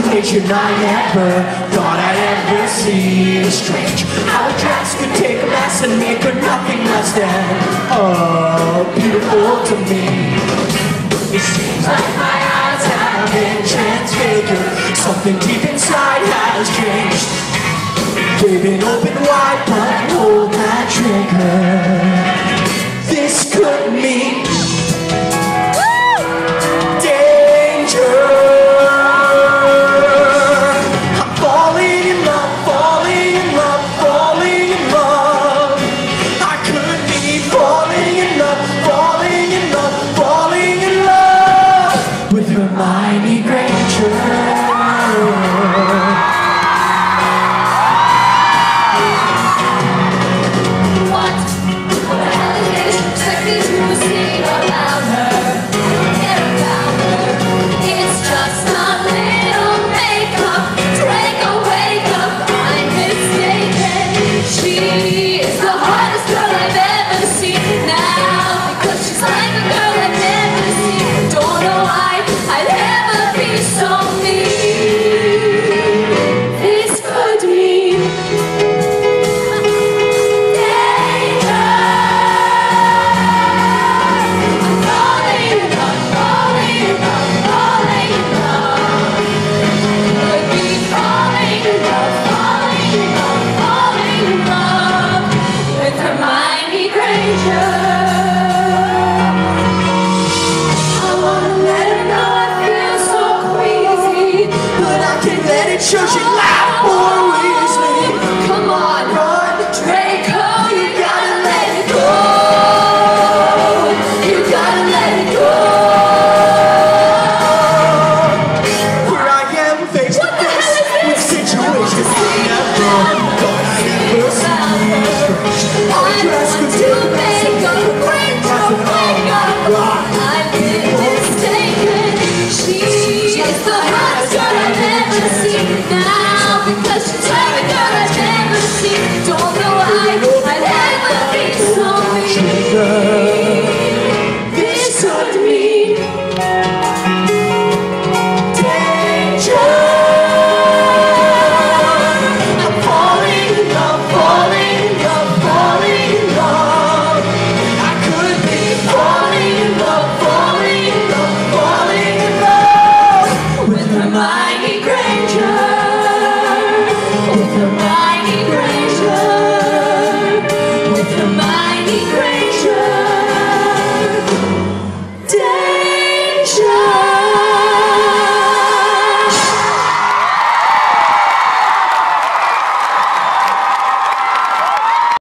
vision I never thought I'd ever see. a Strange how dress could take a mess and make her nothing less than uh, beautiful to me. It seems like laugh for a reason. Come on.